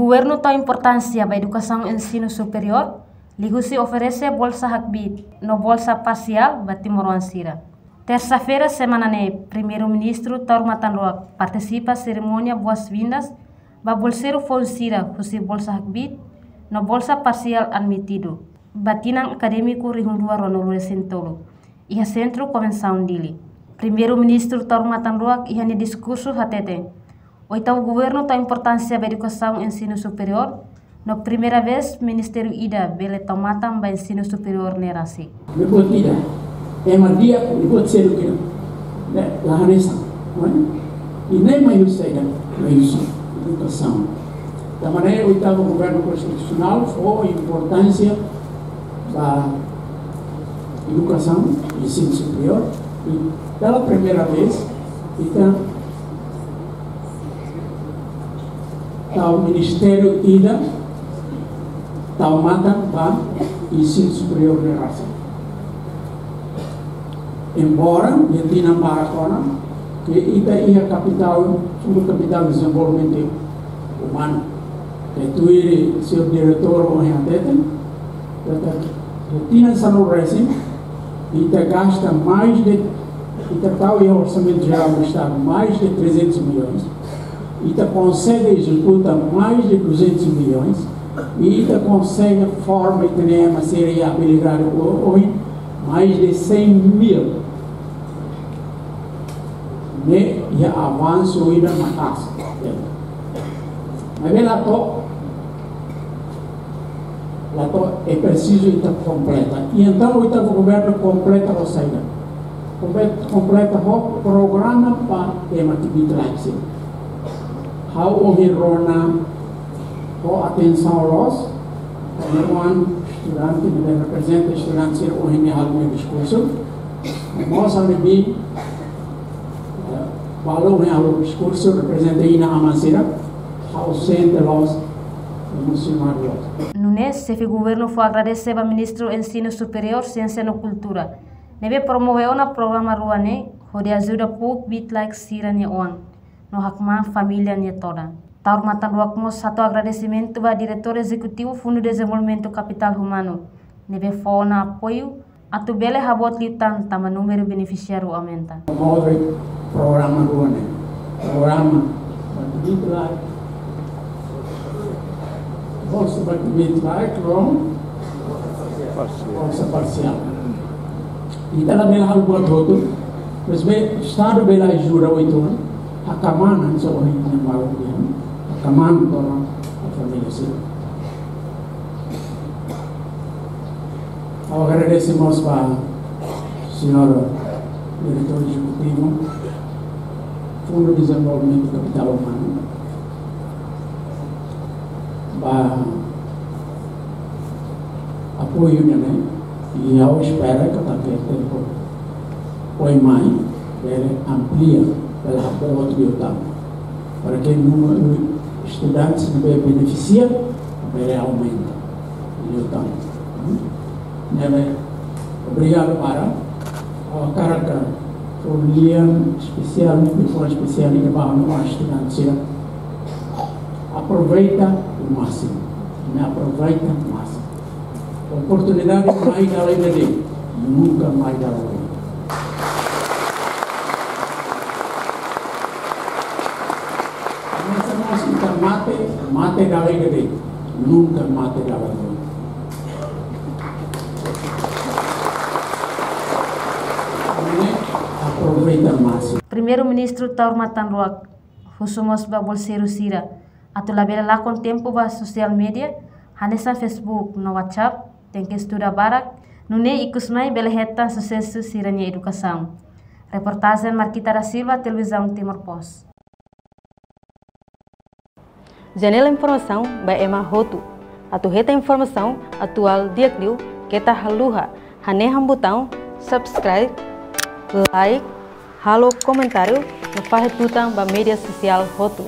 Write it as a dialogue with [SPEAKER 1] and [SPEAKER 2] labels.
[SPEAKER 1] governo tem importância para a ensino superior, ligu-se oferece bolsa hakbit, no bolsa parcial para Timor-Ansira. Terça-feira, semana ne, primeiro-ministro Taur Matanroa participa cerimônia boas-vindas para bolseiro Fonsira, José Bolsa Hakbit, no bolsa parcial admitido. Batinang acadêmico Rihundua Ronolo Sentolo, e a centro convenção dele. Primeiro-ministro Taur Matanroa e a discurso. Oitavo governo tem importância para a educação e ensino superior, na primeira vez, o Ministério IDA bele tomatan para ensino superior nerasi.
[SPEAKER 2] Me ema dia ikut selu kira ne lahanesa ini mai usaidan mai usu educação. Da maneira o oitavo governo constitucional foi importância da educação e ensino superior. E pela primeira vez então o Ministério IDA tá o mata para ensino superior de raça embora Argentina Maracona, que ita ia capital, sua capital de desenvolvimento humano. E tu iri seu diretor o Henrique, Argentina Sano Racing, ita gasta mais de, ita tal o orçamento geral do Estado, mais de 300 milhões, ita consegue executar mais de 200 milhões, e ita consegue forma e tem uma série habilidade hoje, mais de 100 mil. Ne ia avanço ida matas mas lá to lá to é preciso estar completa. E então o o governo completa a saída. Completa o programa para tema de Leipzig how o hirona o atenção los Everyone, estudante, que representa estudantes, o meu discurso. Nós, a Walau yang lalu diskurso representa ina amansira, ausente los emocionarios.
[SPEAKER 1] Nunes, se governo foi agradecer ao ministro Ensino Superior, Ciência e Cultura. Nebe promoveu na programa ruane, onde ajuda pouco bit like sira ni oang, no hakma família ni toda. Taur matan wakmo satu agradecimento ao diretor executivo Fundo de Desenvolvimento Capital Humano. Nebe foi na apoio Atu bele habot litan tama número beneficiário aumenta.
[SPEAKER 2] Programa ruane. Programa batibit lai. Bolsa batibit lai krom. Bolsa parcial. Ita la bela hal buat hotu. Mas be estado bela jura oito ano. Akamana sa ohin ng bago yan. Akamana ko a família sila. Agradecemos para o senhor diretor executivo, Fundo de Desenvolvimento Capital Humano, para apoio, né? E eu espero que também tempo o mais ele amplia pela apoio do para que o número de estudantes não beneficia, ele aumenta. Então, neve obrigado para o caráter pemilihan especial microfone especial ini bahan estudante aproveita o máximo me aproveita o máximo. Oportunidade mais lei dele. Nunca mais da intermate, mate dare gede, mate gede.
[SPEAKER 1] Primeiro-ministro Ruak, Husumos Babul Sirusira, atau labela lakon tempo ba sosial media, hanesan Facebook no WhatsApp, tenke studa barak, nune ikus mai bela hetan sukses siranya edukação. Reportagem Markita da Silva, Televisão Timor Post.
[SPEAKER 3] Janela Informação, ba Ema Roto. Atu reta informação atual dia que kita haluha, haneham botão subscribe, like, halo comentário no Farretutang ba media social Roto.